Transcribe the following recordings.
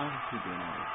三十四点五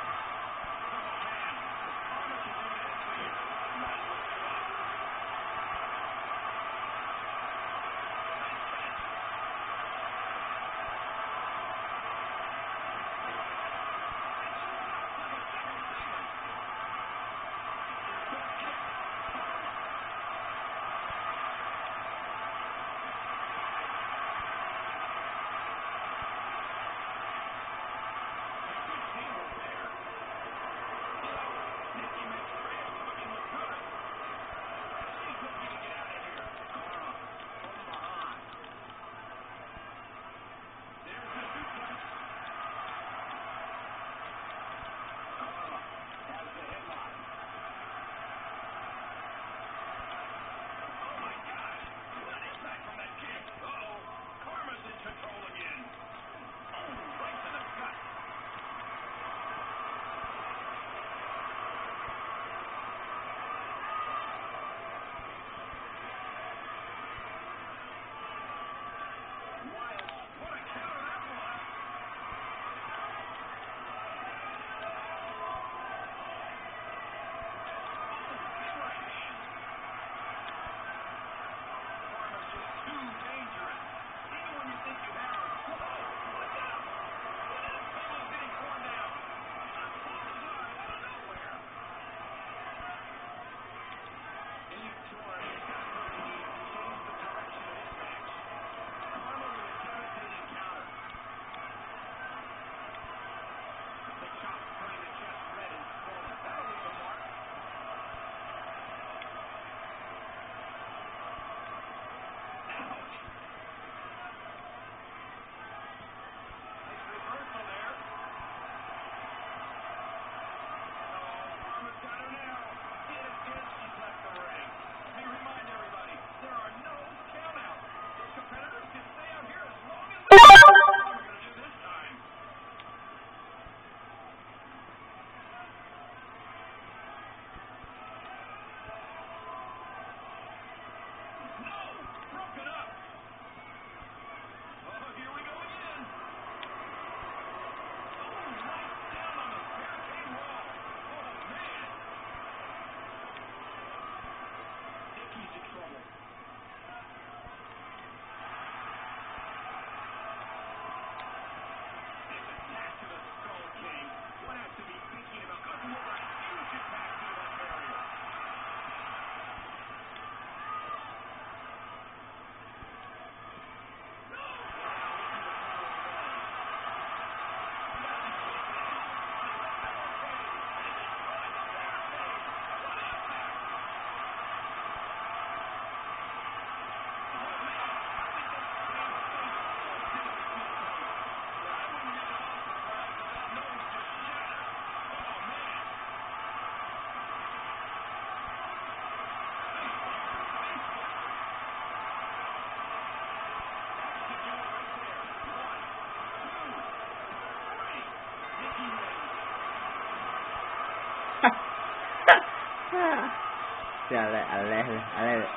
See, I let, I let her, I let her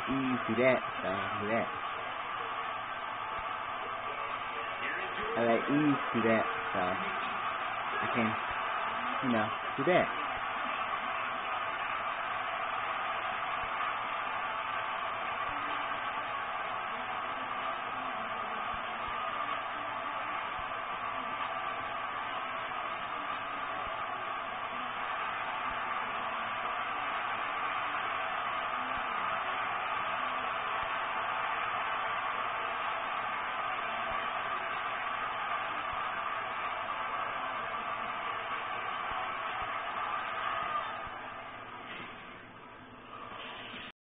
to that, so do that. I let ease to that, so I can, you know, do that.